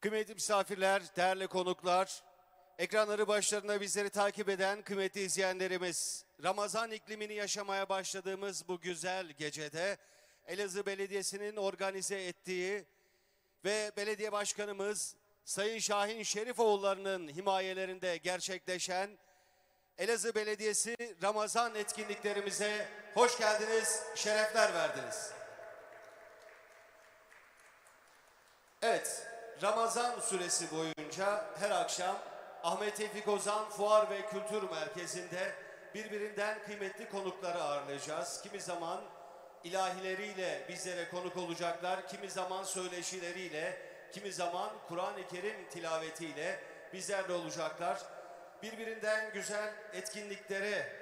Kıymetli misafirler, değerli konuklar, ekranları başlarında bizleri takip eden kıymetli izleyenlerimiz, Ramazan iklimini yaşamaya başladığımız bu güzel gecede Elazığ Belediyesi'nin organize ettiği ve belediye başkanımız Sayın Şahin Şerifoğulları'nın himayelerinde gerçekleşen Elazığ Belediyesi Ramazan etkinliklerimize hoş geldiniz, şerefler verdiniz. Evet, Ramazan süresi boyunca her akşam Ahmet Tevfik Ozan Fuar ve Kültür Merkezi'nde birbirinden kıymetli konukları ağırlayacağız. Kimi zaman ilahileriyle bizlere konuk olacaklar, kimi zaman söyleşileriyle, kimi zaman Kur'an-ı Kerim tilavetiyle bizlerle olacaklar. Birbirinden güzel etkinliklere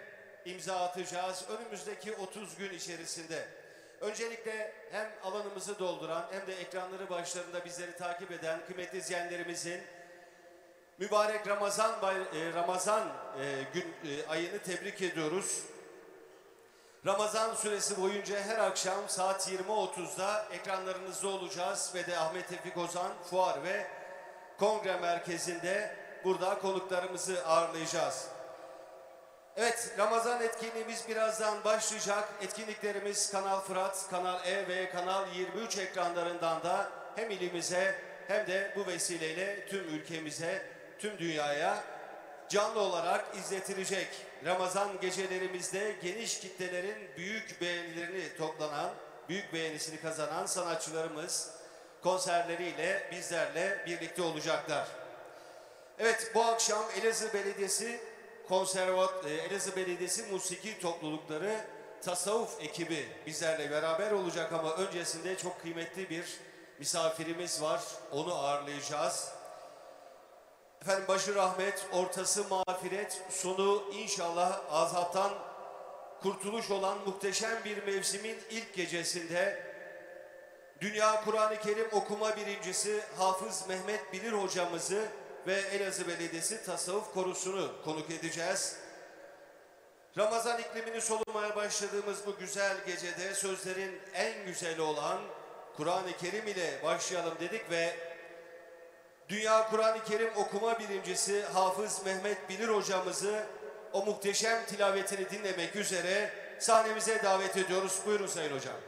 imza atacağız önümüzdeki 30 gün içerisinde. Öncelikle hem alanımızı dolduran hem de ekranları başlarında bizleri takip eden kıymetli izleyenlerimizin mübarek Ramazan e, Ramazan e, gün e, ayını tebrik ediyoruz. Ramazan süresi boyunca her akşam saat 20.30'da ekranlarınızda olacağız ve de Ahmet Tevfik Ozan Fuar ve Kongre Merkezi'nde burada konuklarımızı ağırlayacağız. Evet, Ramazan etkinliğimiz birazdan başlayacak. Etkinliklerimiz Kanal Fırat, Kanal E ve Kanal 23 ekranlarından da hem ilimize hem de bu vesileyle tüm ülkemize, tüm dünyaya canlı olarak izletilecek. Ramazan gecelerimizde geniş kitlelerin büyük beğenilerini toplanan, büyük beğenisini kazanan sanatçılarımız konserleriyle bizlerle birlikte olacaklar. Evet bu akşam Elazığ Belediyesi Konservat e, Elazığ Belediyesi Musiki Toplulukları Tasavvuf ekibi bizlerle beraber olacak ama öncesinde çok kıymetli bir misafirimiz var. Onu ağırlayacağız. Efendim başı rahmet, ortası mağfiret, sonu inşallah azaptan kurtuluş olan muhteşem bir mevsimin ilk gecesinde Dünya Kur'an-ı Kerim okuma birincisi Hafız Mehmet Bilir hocamızı ve Elazığ Belediyesi Tasavvuf Korusu'nu konuk edeceğiz. Ramazan iklimini solumaya başladığımız bu güzel gecede sözlerin en güzeli olan Kur'an-ı Kerim ile başlayalım dedik ve Dünya Kur'an-ı Kerim okuma birincisi Hafız Mehmet Bilir hocamızı o muhteşem tilavetini dinlemek üzere sahnemize davet ediyoruz. Buyurun Sayın Hocam.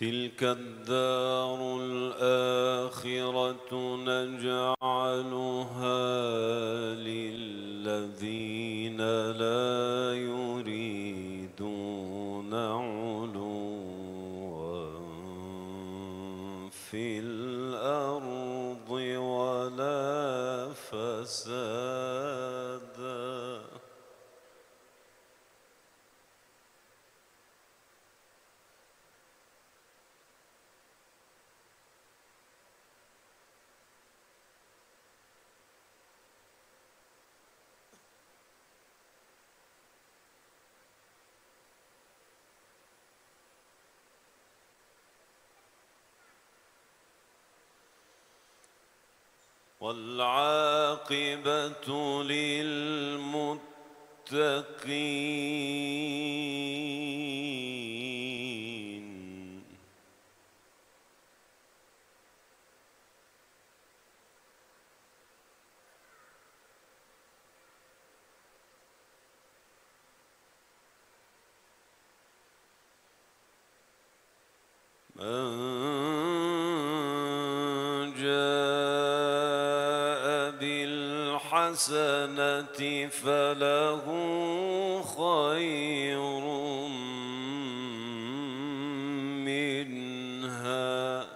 تلك الدار الآخرة نجعلها والعاقبة الحسنة فله خير منها.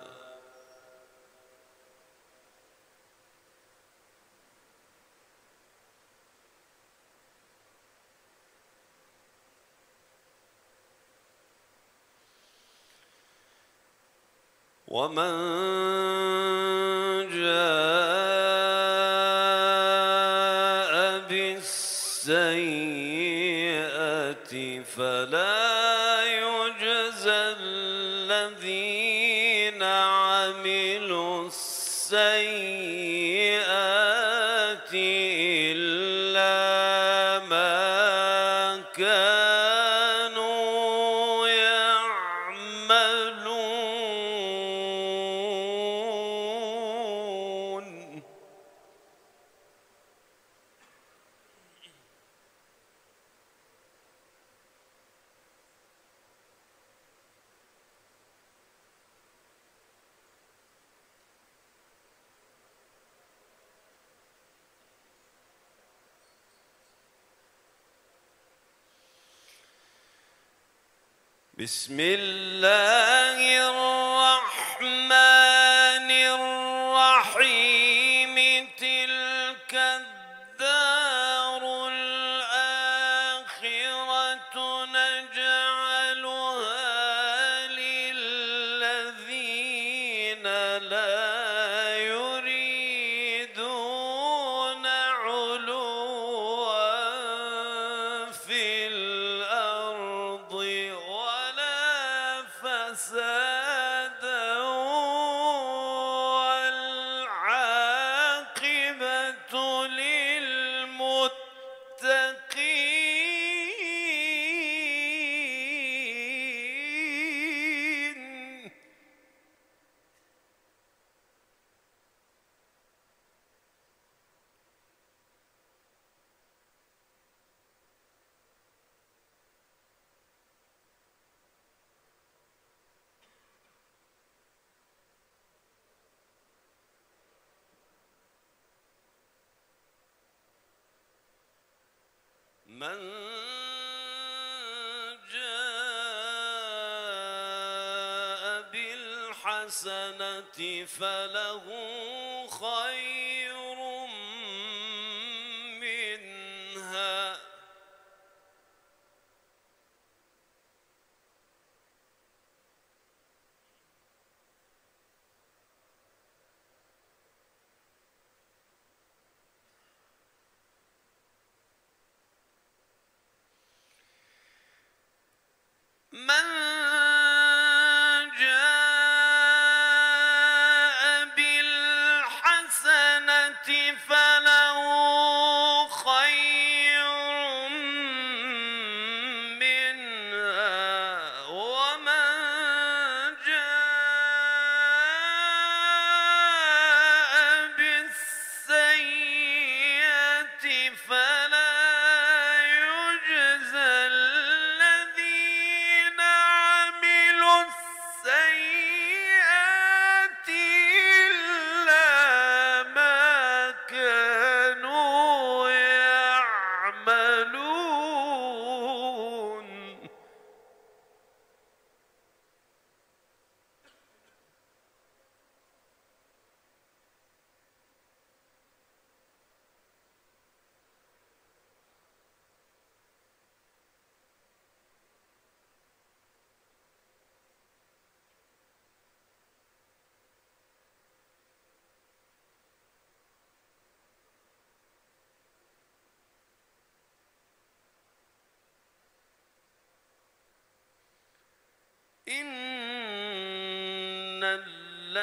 ومن يأتي بسم الله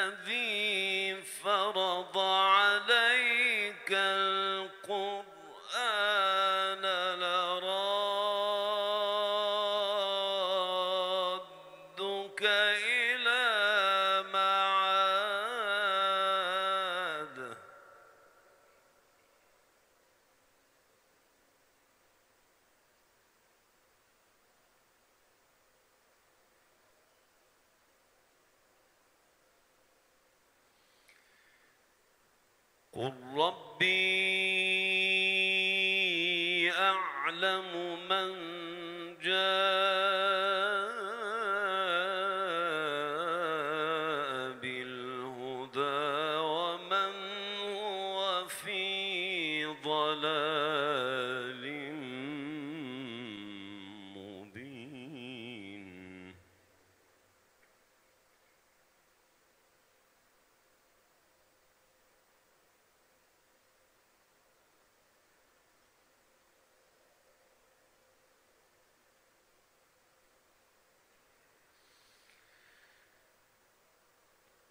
الذي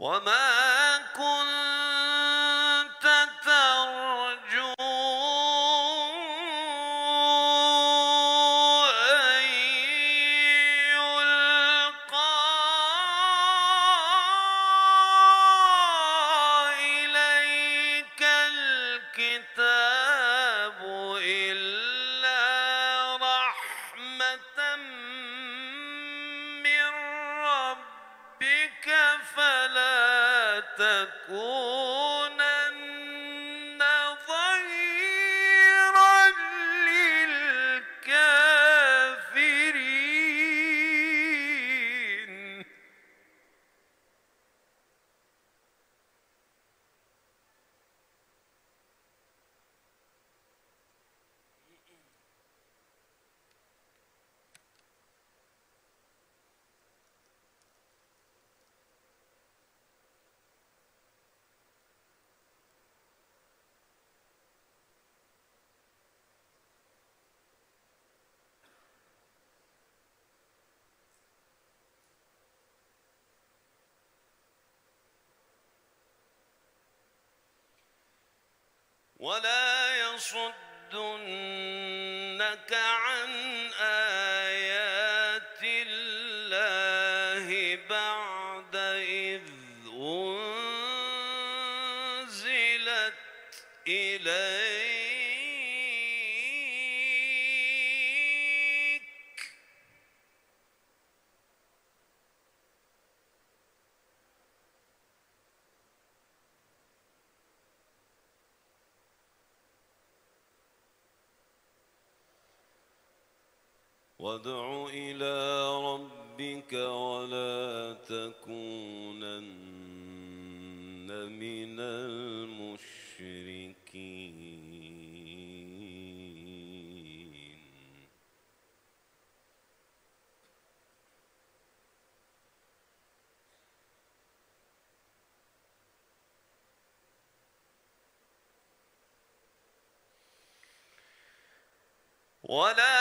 وما كنت ولا وادع إلى ربك ولا تكونن من المشركين. ولا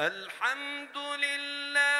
الحمد لله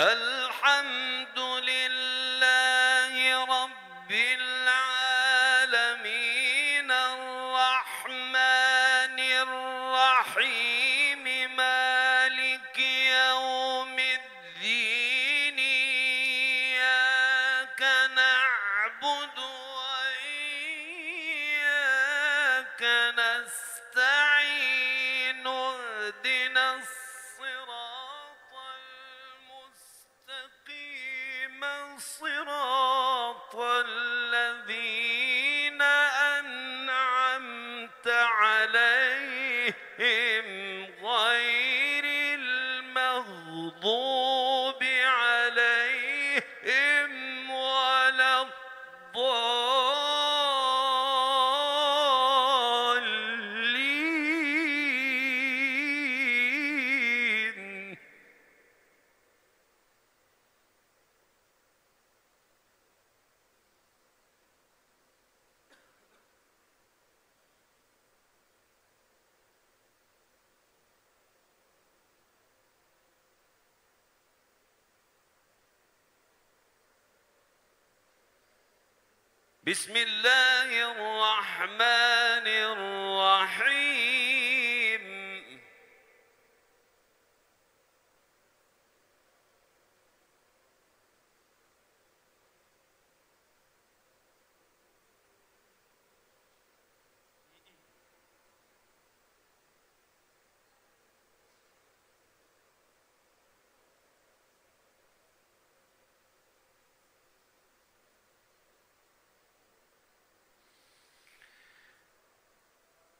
أن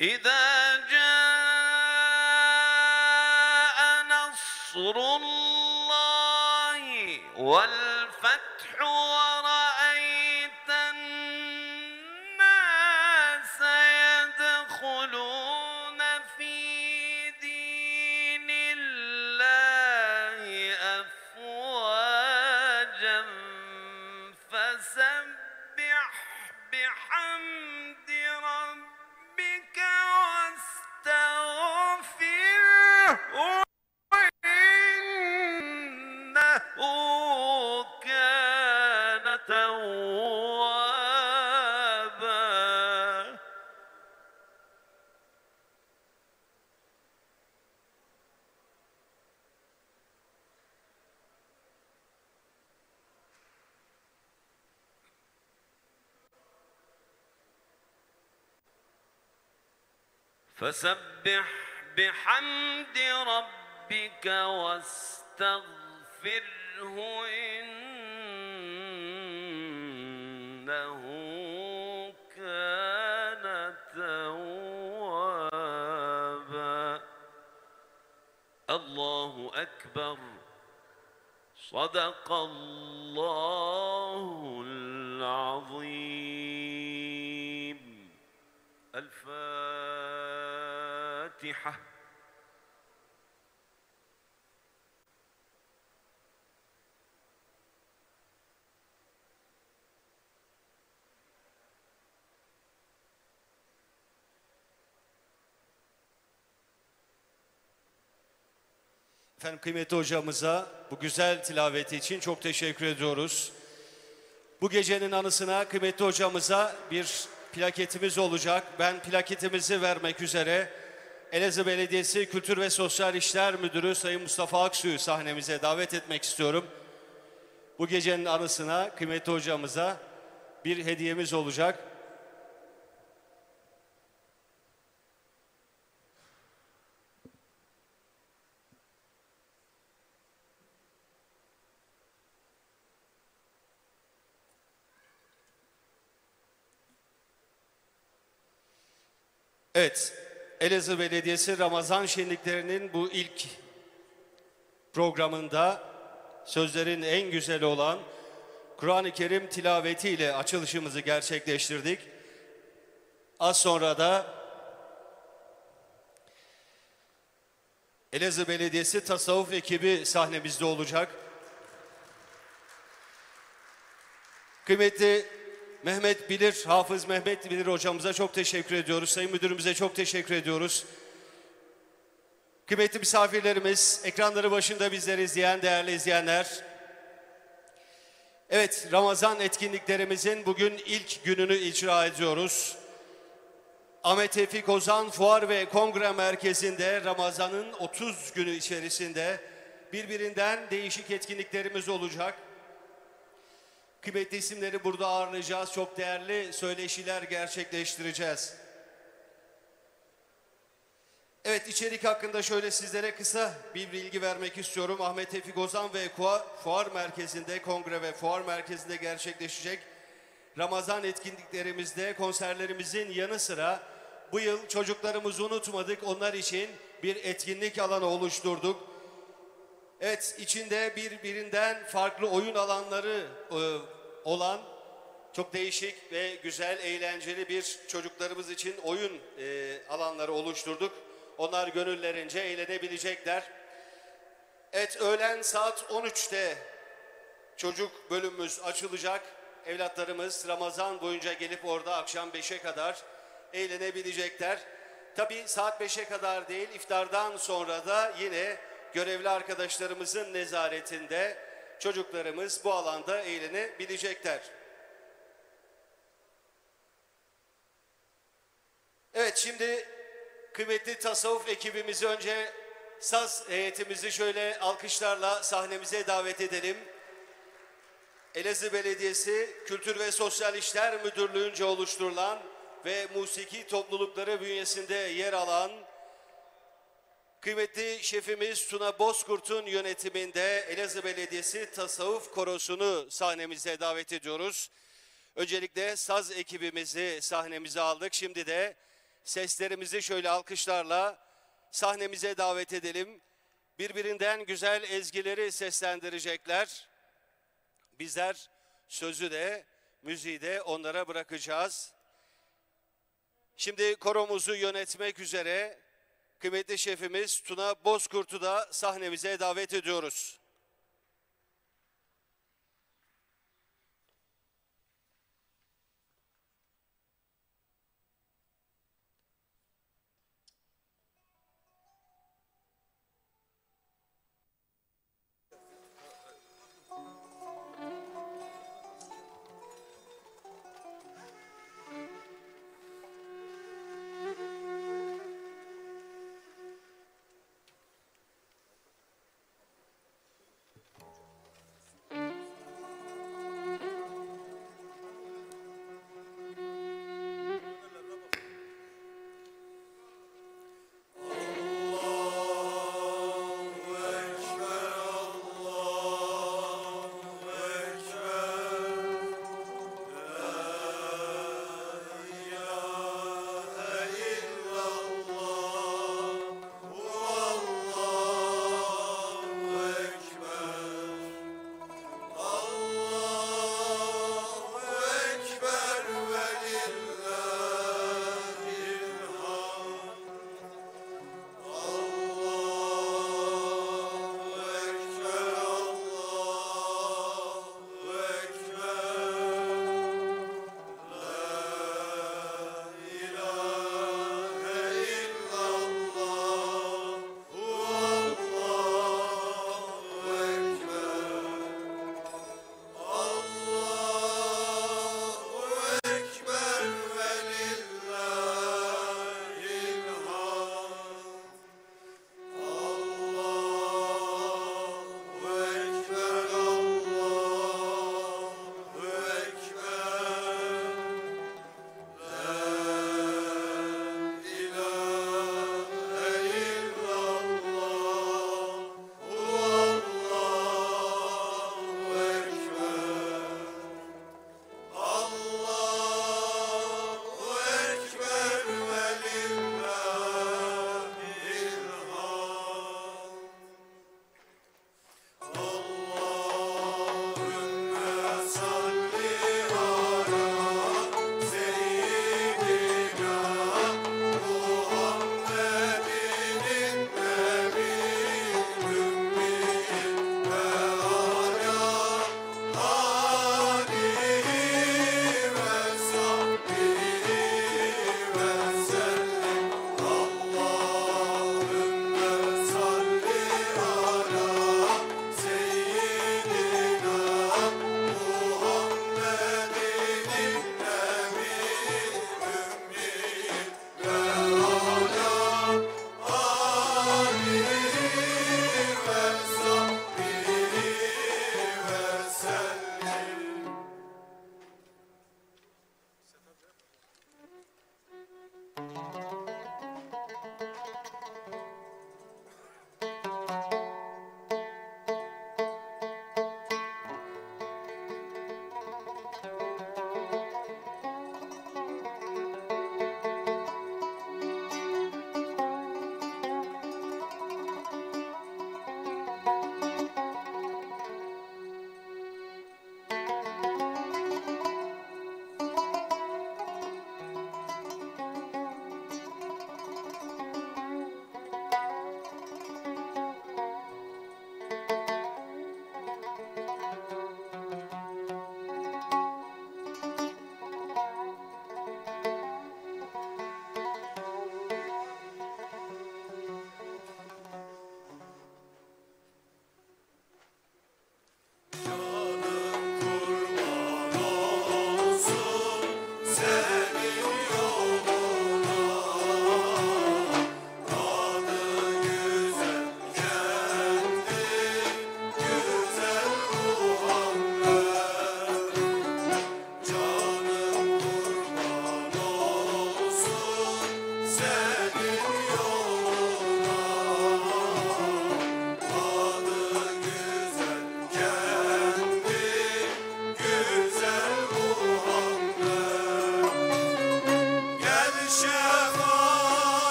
إذا جاء نصر الله وال فسبح بحمد ربك واستغفره إنه كان توابا. الله أكبر. صدق الله Efendim kıymetli hocamıza bu güzel tilaveti için çok teşekkür ediyoruz. Bu gecenin anısına kıymetli hocamıza bir plaketimiz olacak. Ben plaketimizi vermek üzere Elazığ Belediyesi Kültür ve Sosyal İşler Müdürü Sayın Mustafa Aksu'yu sahnemize davet etmek istiyorum. Bu gecenin anısına kıymetli hocamıza bir hediyemiz olacak. Evet, Elazığ Belediyesi Ramazan şenliklerinin bu ilk programında sözlerin en güzeli olan Kur'an-ı Kerim tilavetiyle açılışımızı gerçekleştirdik. Az sonra da Elazığ Belediyesi tasavvuf ekibi sahnemizde olacak. Kıymetli Mehmet Bilir, Hafız Mehmet Bilir hocamıza çok teşekkür ediyoruz. Sayın Müdürümüze çok teşekkür ediyoruz. Kıymetli misafirlerimiz, ekranları başında bizleri izleyen değerli izleyenler. Evet, Ramazan etkinliklerimizin bugün ilk gününü icra ediyoruz. Ahmet Tevfik Ozan Fuar ve Kongre Merkezi'nde Ramazan'ın 30 günü içerisinde birbirinden değişik etkinliklerimiz olacak. Kıymetli isimleri burada ağırlayacağız. Çok değerli söyleşiler gerçekleştireceğiz. Evet içerik hakkında şöyle sizlere kısa bir bilgi vermek istiyorum. Ahmet Tevfik Ozan ve Fuar Merkezi'nde, Kongre ve Fuar Merkezi'nde gerçekleşecek Ramazan etkinliklerimizde konserlerimizin yanı sıra bu yıl çocuklarımızı unutmadık. Onlar için bir etkinlik alanı oluşturduk. Evet içinde birbirinden farklı oyun alanları e, olan çok değişik ve güzel, eğlenceli bir çocuklarımız için oyun e, alanları oluşturduk. Onlar gönüllerince eğlenebilecekler. Evet öğlen saat 13'te çocuk bölümümüz açılacak. Evlatlarımız Ramazan boyunca gelip orada akşam 5'e kadar eğlenebilecekler. Tabii saat 5'e kadar değil iftardan sonra da yine görevli arkadaşlarımızın nezaretinde çocuklarımız bu alanda eğlenebilecekler. Evet şimdi kıymetli tasavvuf ekibimizi önce saz heyetimizi şöyle alkışlarla sahnemize davet edelim. Elazığ Belediyesi Kültür ve Sosyal İşler Müdürlüğü'nce oluşturulan ve musiki toplulukları bünyesinde yer alan kıymetli şefimiz Tuna Bozkurt'un yönetiminde Elazığ Belediyesi Tasavvuf Korosu'nu sahnemize davet ediyoruz. Öncelikle saz ekibimizi sahnemize aldık. Şimdi de seslerimizi şöyle alkışlarla sahnemize davet edelim. Birbirinden güzel ezgileri seslendirecekler. Bizler sözü de müziği de onlara bırakacağız. Şimdi koromuzu yönetmek üzere kıymetli şefimiz Tuna Bozkurt'u da sahnemize davet ediyoruz.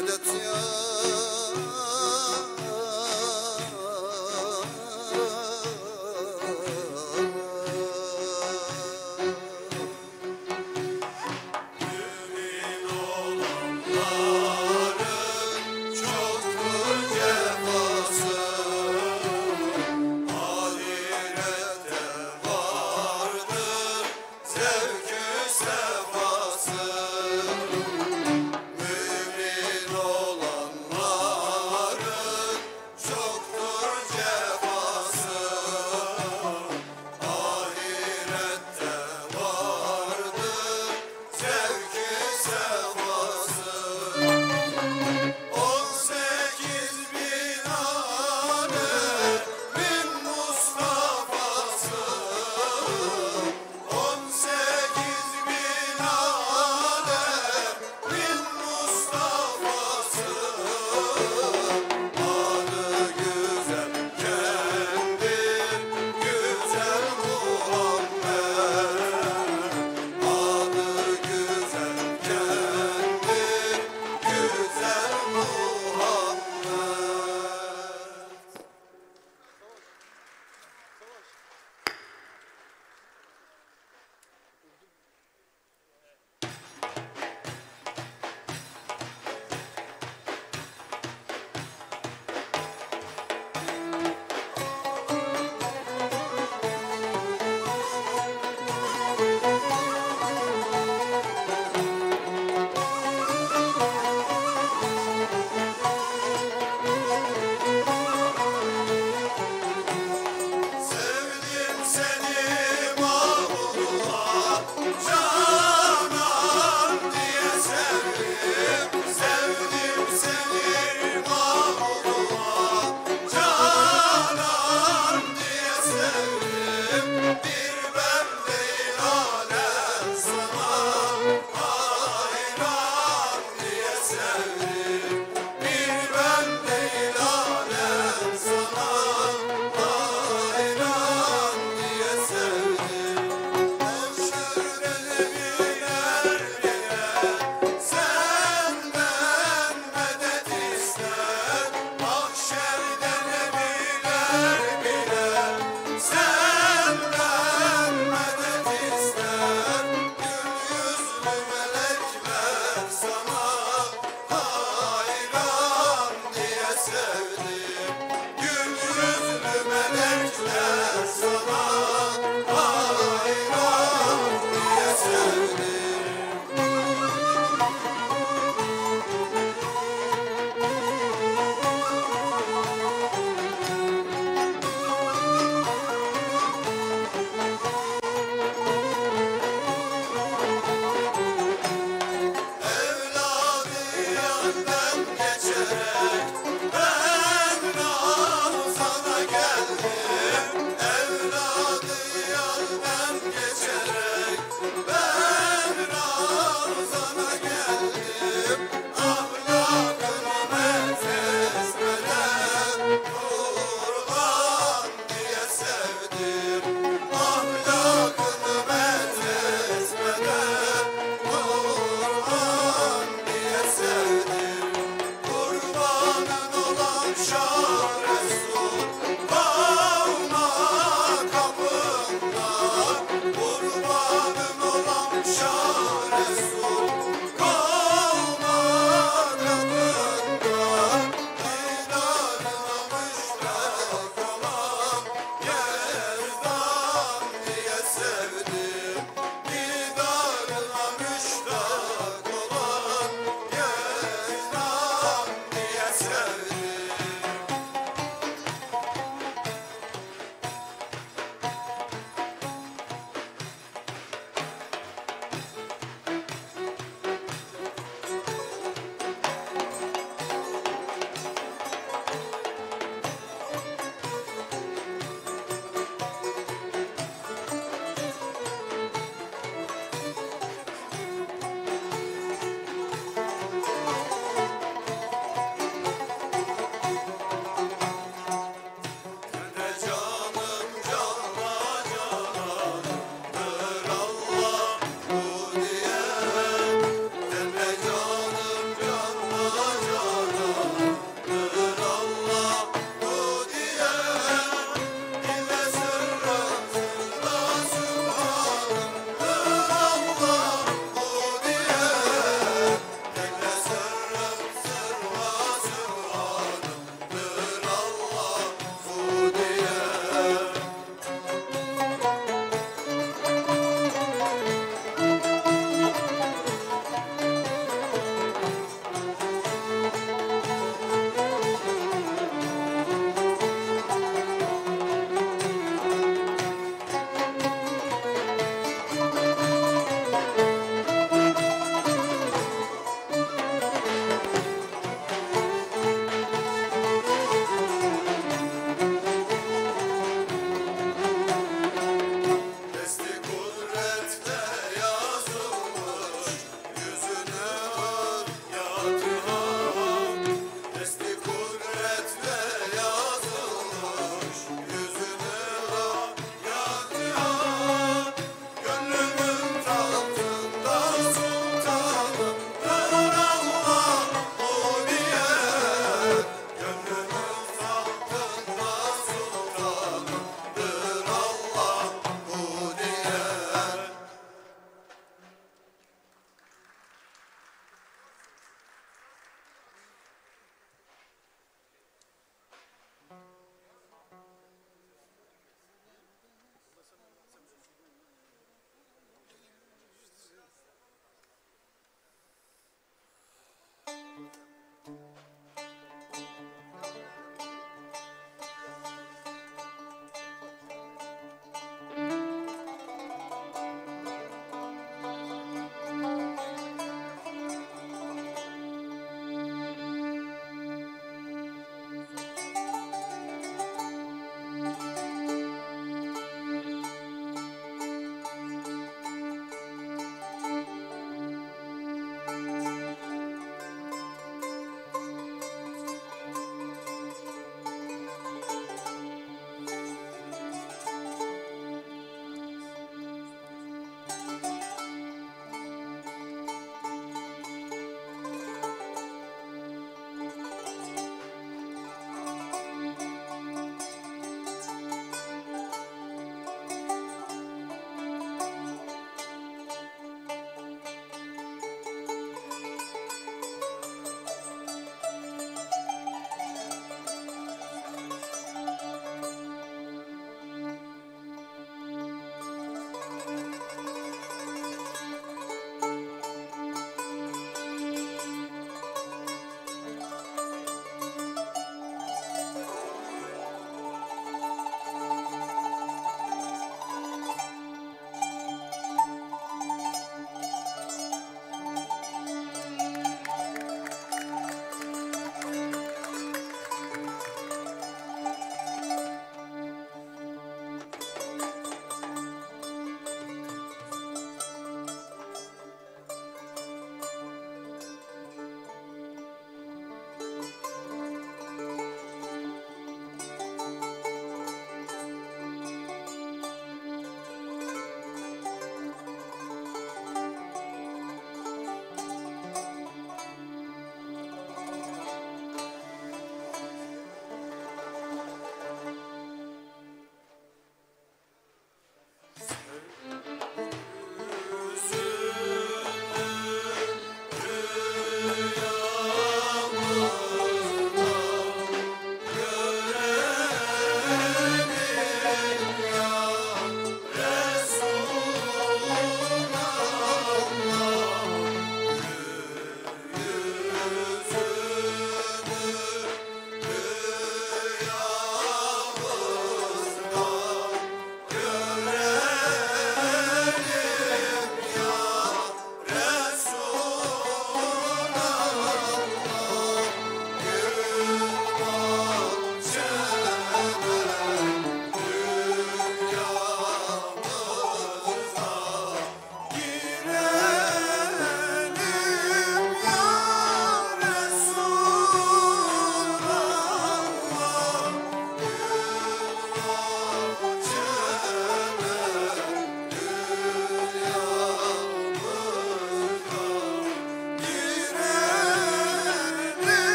gradazione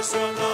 Christ.